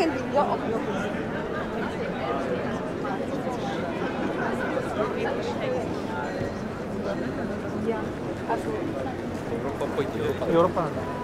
eben gut gegangen wegen ja, di Europa. Europa.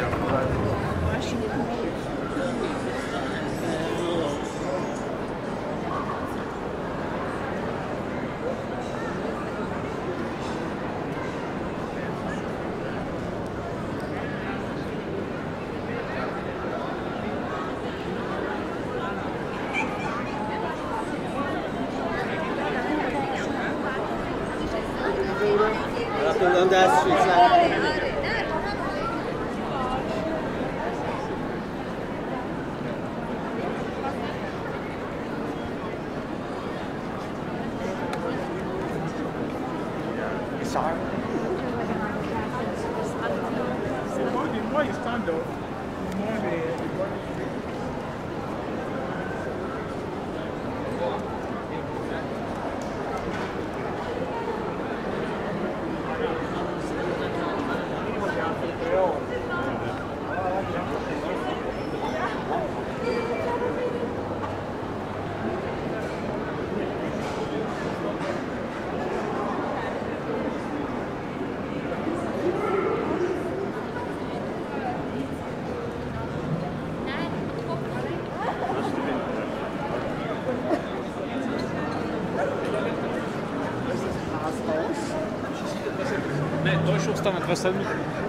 Alabama. reste notre famille.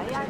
哎呀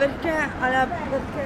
بركة على بركة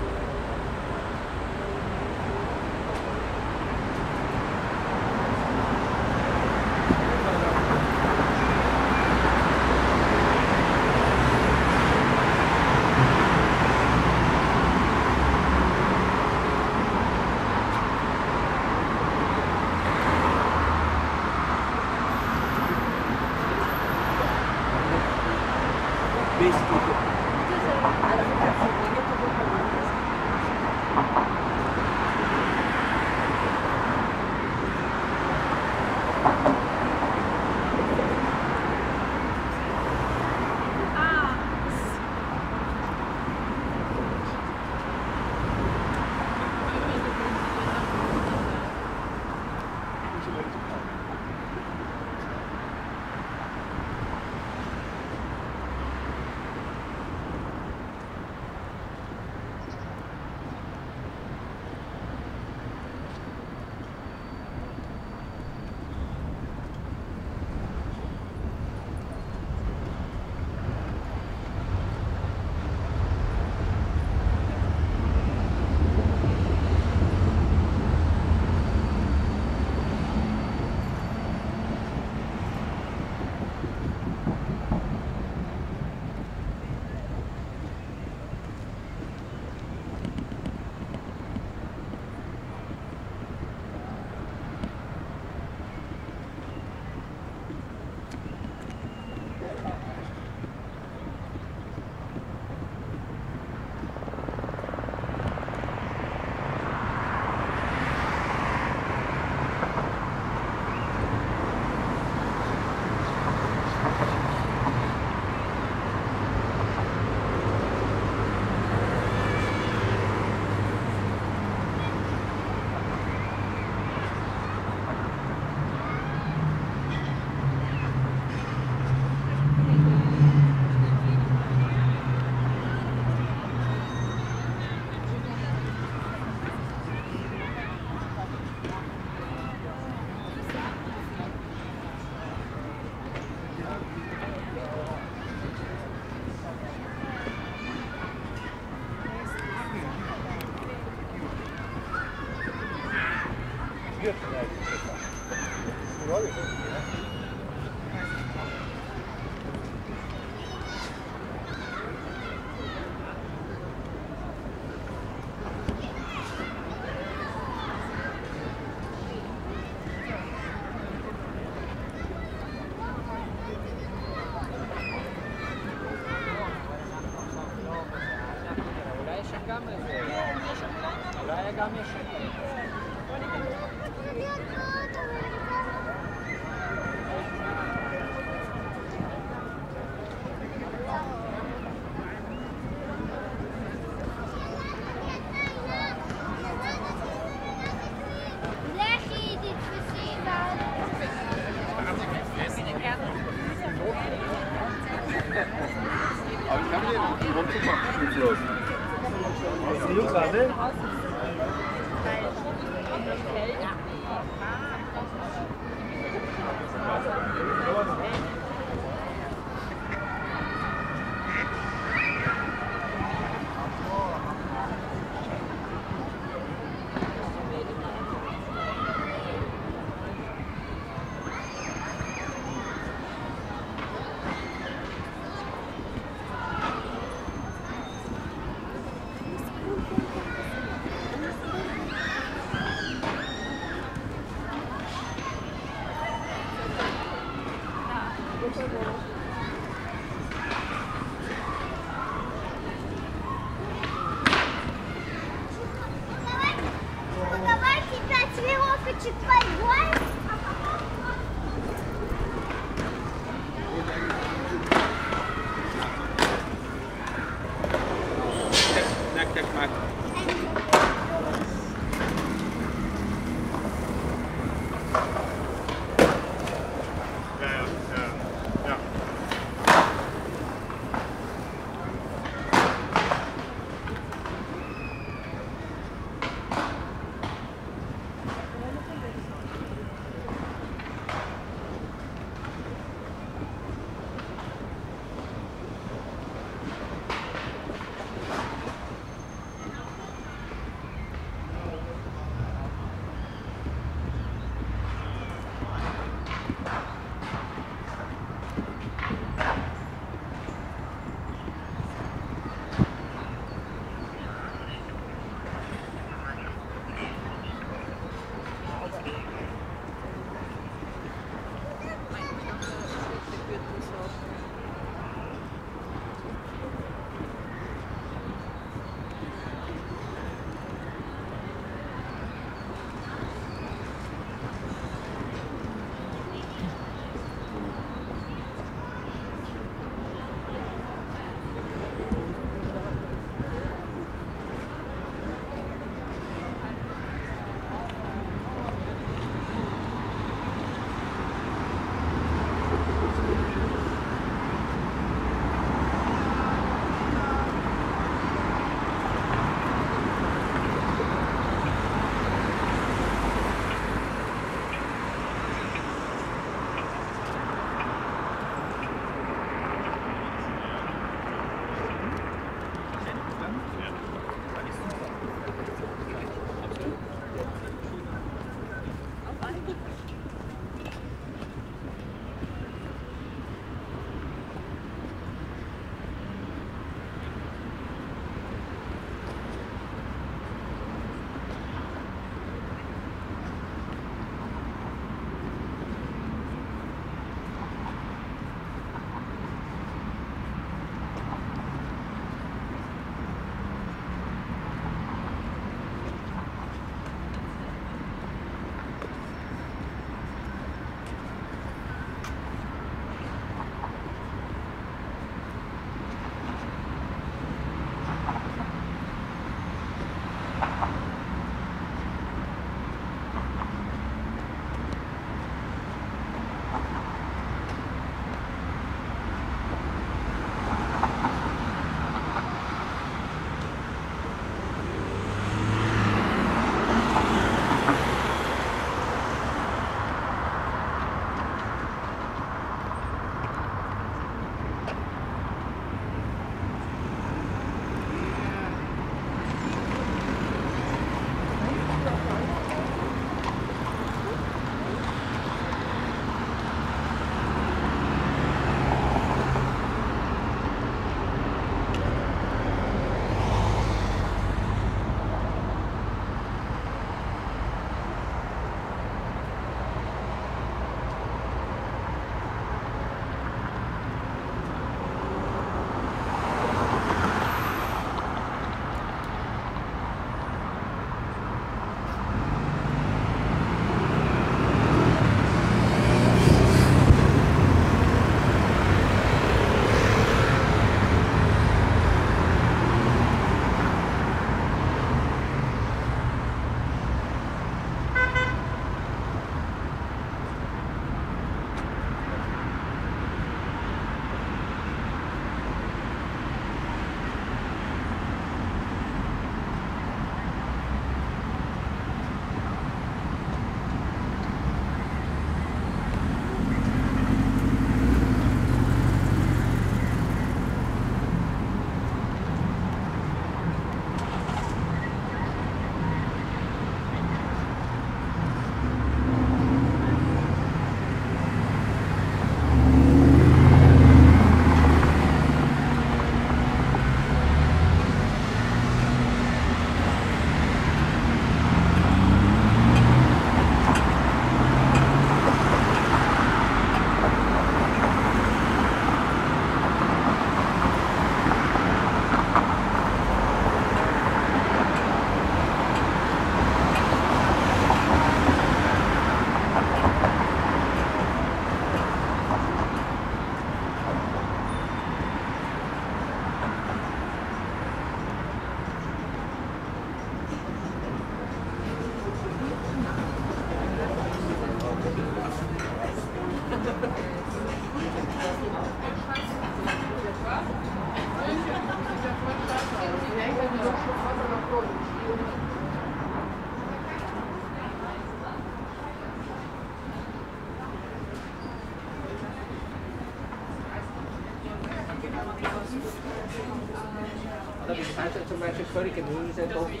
que me hice todo.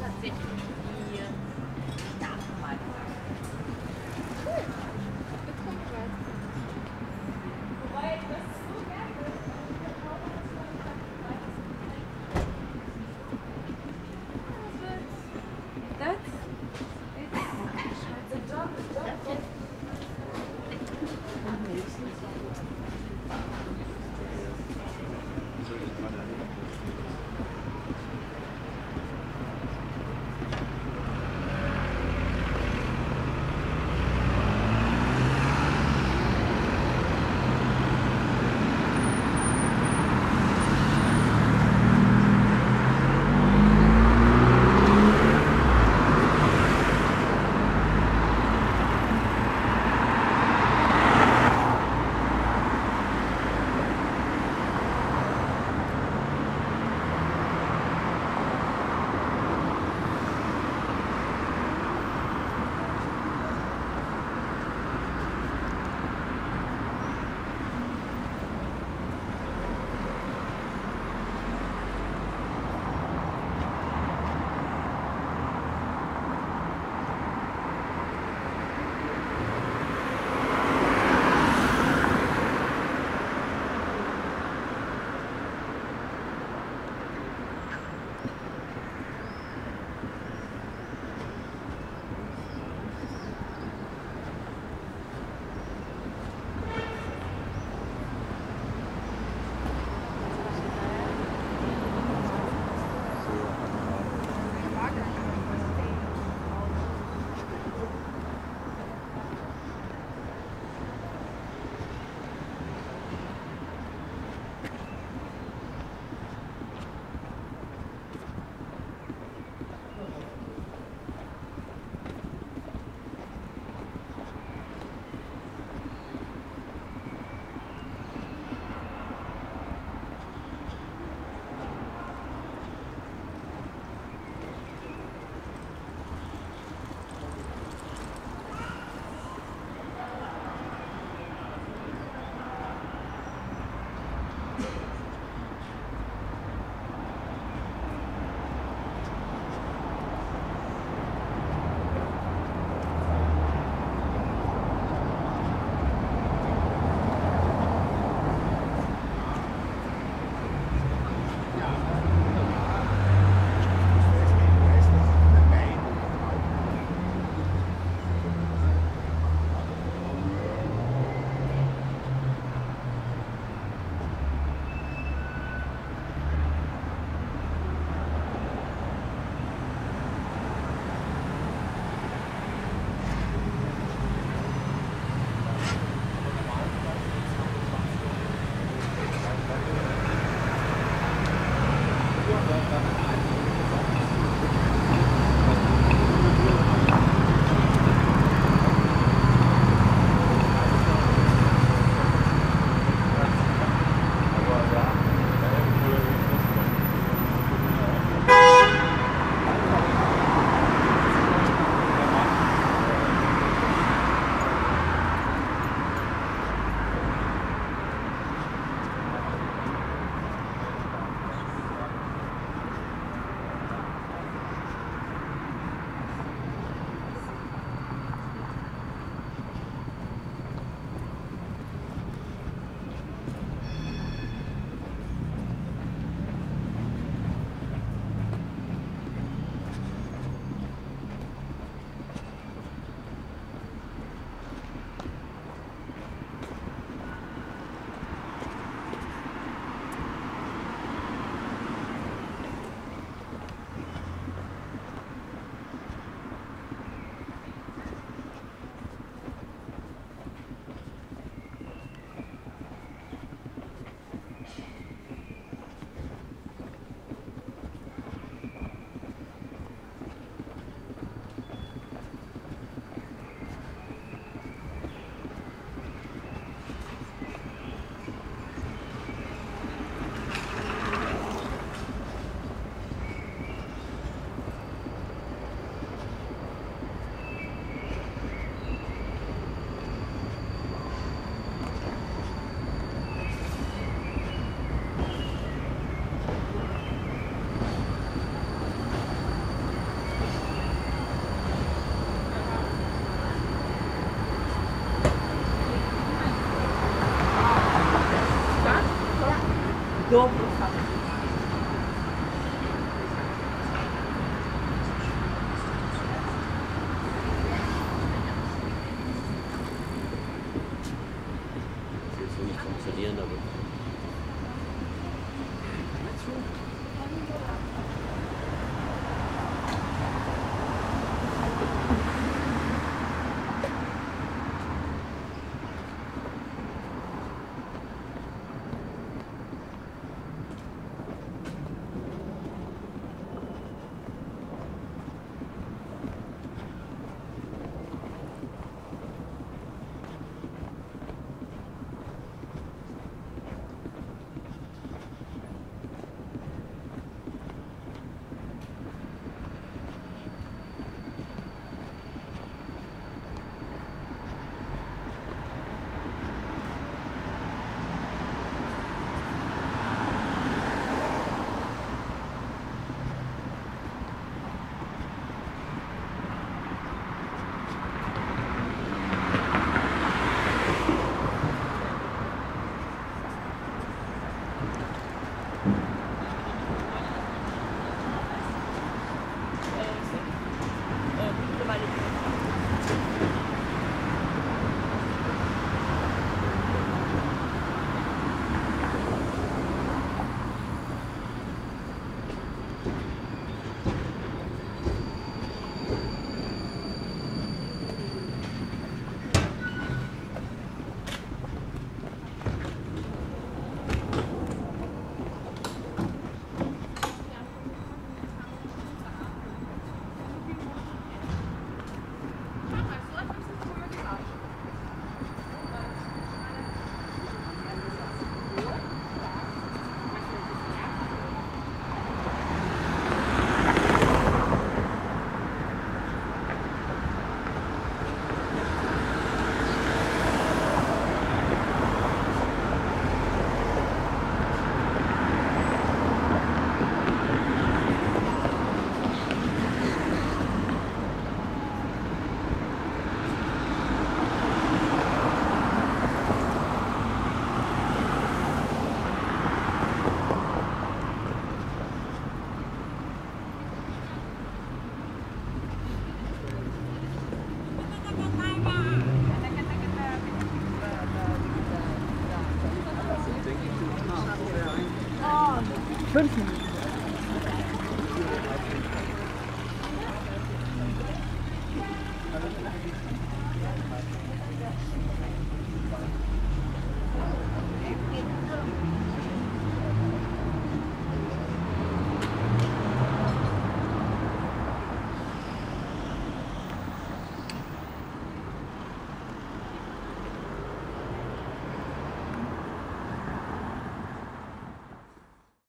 確かに。